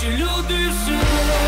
Наші люди всі.